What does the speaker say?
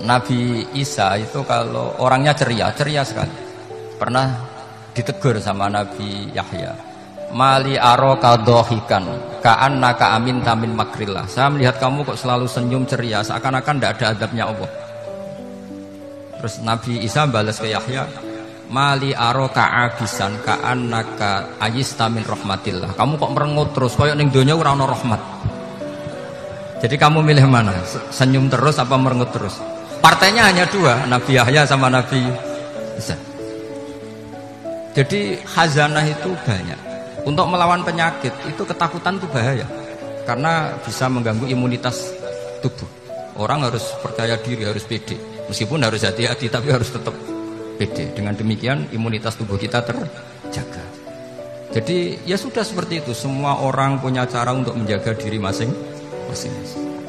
Nabi Isa itu kalau orangnya ceria, ceria sekali. Pernah ditegur sama Nabi Yahya. Mali aro kadohikan kaan naka amin tamin makrillah. Saya melihat kamu kok selalu senyum ceria, seakan-akan tidak ada adabnya Allah. Terus Nabi Isa balas ke Yahya, Mali aro kaabisan kaan naka ayis tamin rahmatillah. Kamu kok merengut terus, koyok ning donya ora rahmat. Jadi kamu milih mana? Senyum terus apa merengut terus? Partainya hanya dua, Nabi Yahya sama Nabi Isa. Jadi khazanah itu banyak. Untuk melawan penyakit itu ketakutan itu bahaya. Karena bisa mengganggu imunitas tubuh. Orang harus percaya diri, harus pede. Meskipun harus hati-hati tapi harus tetap pede. Dengan demikian imunitas tubuh kita terjaga. Jadi ya sudah seperti itu. Semua orang punya cara untuk menjaga diri masing-masing.